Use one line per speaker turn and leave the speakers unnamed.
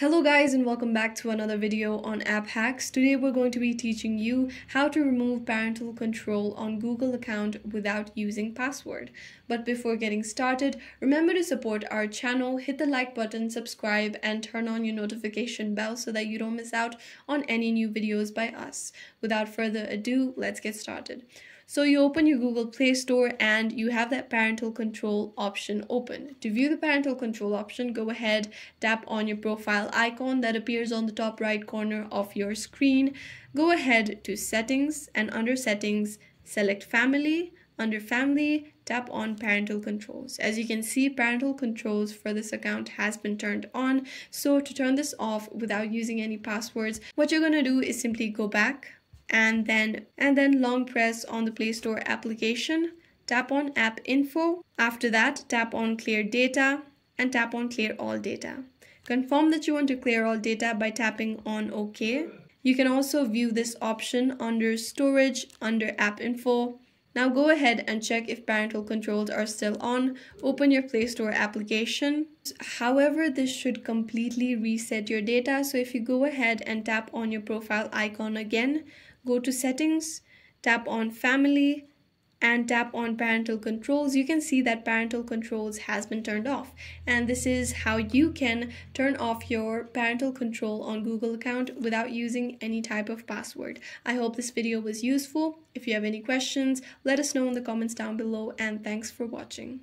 Hello guys and welcome back to another video on app hacks. Today we're going to be teaching you how to remove parental control on Google account without using password. But before getting started, remember to support our channel, hit the like button, subscribe and turn on your notification bell so that you don't miss out on any new videos by us. Without further ado, let's get started. So you open your Google Play Store and you have that parental control option open. To view the parental control option, go ahead, tap on your profile icon that appears on the top right corner of your screen. Go ahead to settings and under settings, select family. Under family, tap on parental controls. As you can see, parental controls for this account has been turned on. So to turn this off without using any passwords, what you're gonna do is simply go back and then and then long press on the Play Store application, tap on app info. After that, tap on clear data and tap on clear all data. Confirm that you want to clear all data by tapping on OK. You can also view this option under storage under app info. Now go ahead and check if parental controls are still on. Open your Play Store application. However, this should completely reset your data. So if you go ahead and tap on your profile icon again, go to settings, tap on family, and tap on parental controls, you can see that parental controls has been turned off. And this is how you can turn off your parental control on Google account without using any type of password. I hope this video was useful. If you have any questions, let us know in the comments down below and thanks for watching.